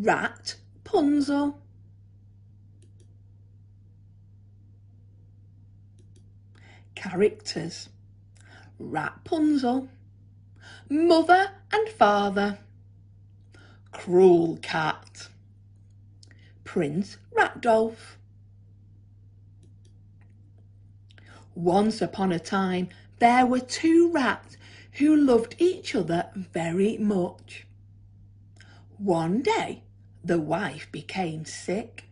Rat Punzel. Characters Rapunzel, Mother and Father, Cruel Cat, Prince Ratdolph. Once upon a time, there were two rats who loved each other very much. One day, the wife became sick.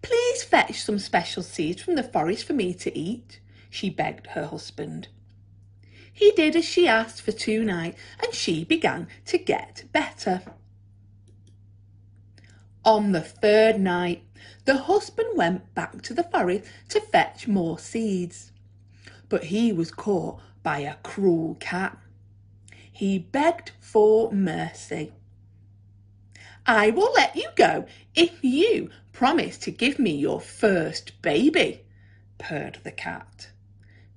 Please fetch some special seeds from the forest for me to eat, she begged her husband. He did as she asked for two nights, and she began to get better. On the third night, the husband went back to the forest to fetch more seeds, but he was caught by a cruel cat. He begged for mercy. I will let you go if you promise to give me your first baby, purred the cat.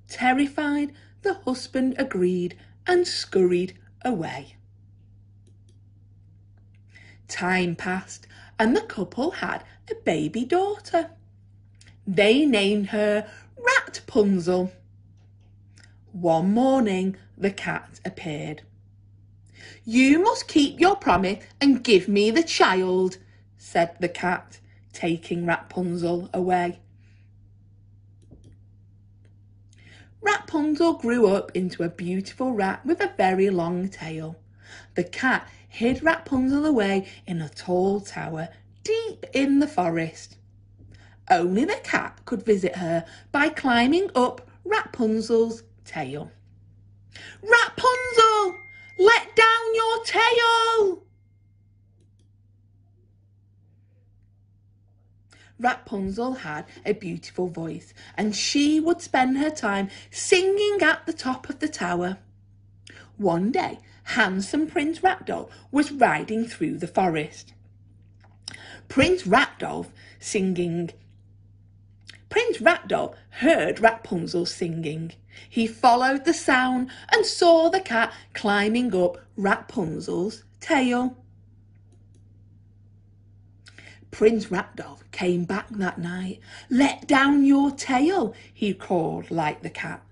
Terrified, the husband agreed and scurried away. Time passed and the couple had a baby daughter. They named her Ratpunzel. One morning the cat appeared. You must keep your promise and give me the child, said the cat, taking Rapunzel away. Rapunzel grew up into a beautiful rat with a very long tail. The cat hid Rapunzel away in a tall tower deep in the forest. Only the cat could visit her by climbing up Rapunzel's tail. Rapunzel! Let down your tail! Rapunzel had a beautiful voice, and she would spend her time singing at the top of the tower. One day, handsome Prince Ratdolph was riding through the forest. Prince Ratdolph singing. Prince Ratdolph heard Rapunzel singing. He followed the sound and saw the cat climbing up Rapunzel's tail. Prince Ratdolph came back that night. Let down your tail, he called like the cat.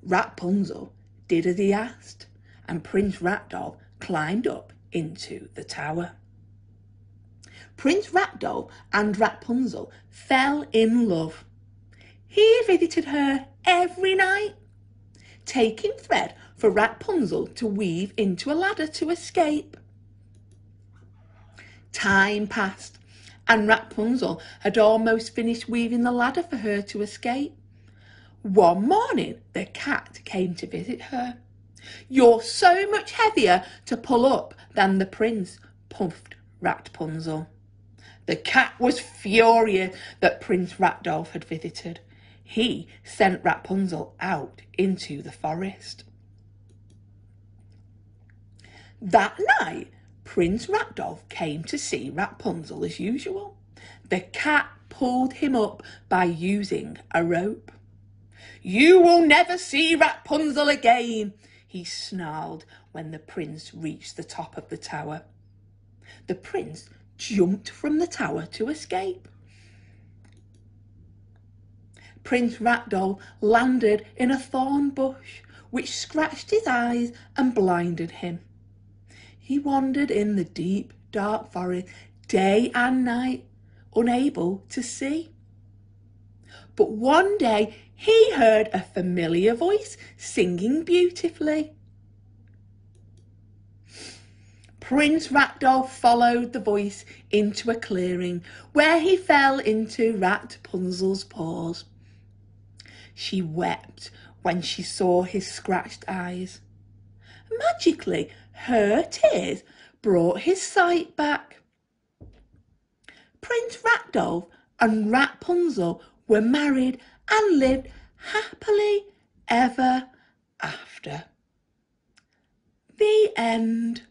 Rapunzel did as he asked, and Prince Ratdolph climbed up into the tower. Prince Ratdolph and Rapunzel fell in love. He visited her every night, taking thread for Rapunzel to weave into a ladder to escape. Time passed, and Rapunzel had almost finished weaving the ladder for her to escape. One morning, the cat came to visit her. You're so much heavier to pull up than the prince, puffed Rapunzel. The cat was furious that Prince Ratdolph had visited he sent Rapunzel out into the forest. That night, Prince Ratdolph came to see Rapunzel as usual. The cat pulled him up by using a rope. You will never see Rapunzel again, he snarled when the prince reached the top of the tower. The prince jumped from the tower to escape. Prince Ratdolph landed in a thorn bush, which scratched his eyes and blinded him. He wandered in the deep, dark forest day and night, unable to see. But one day he heard a familiar voice singing beautifully. Prince Ratdolph followed the voice into a clearing where he fell into Rapunzel's paws. She wept when she saw his scratched eyes. Magically, her tears brought his sight back. Prince Ratdolph and Rapunzel were married and lived happily ever after. The end.